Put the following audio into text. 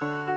Bye.